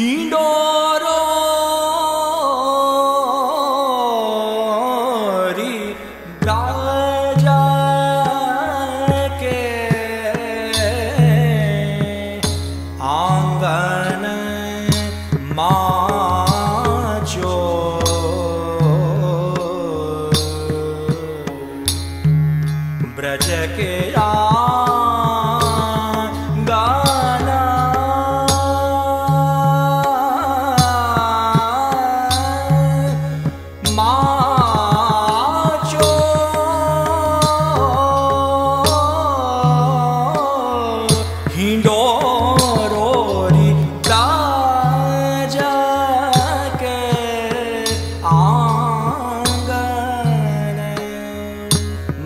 िडोरो गाज के आङ्गण मा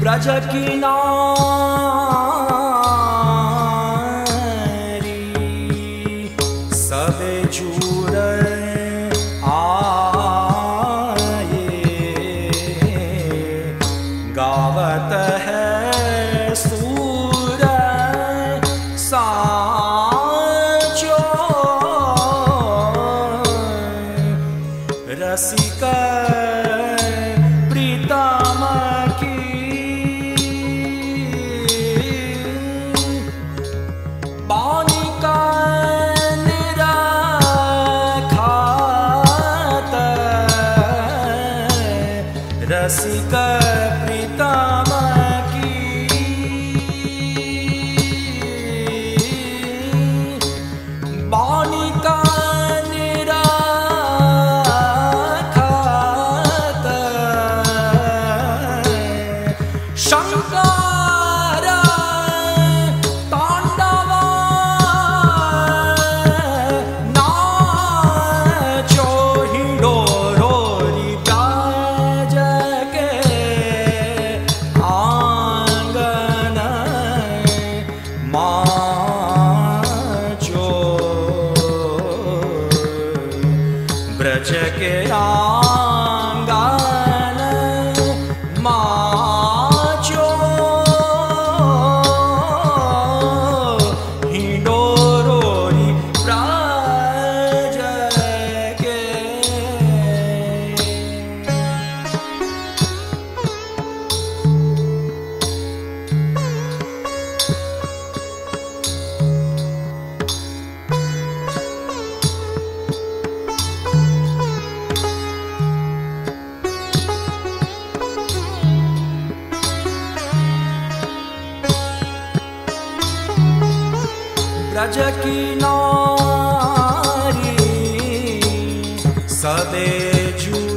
ब्रज की नारी सब चू पिता जजकी नारी सबेजु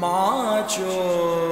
माचो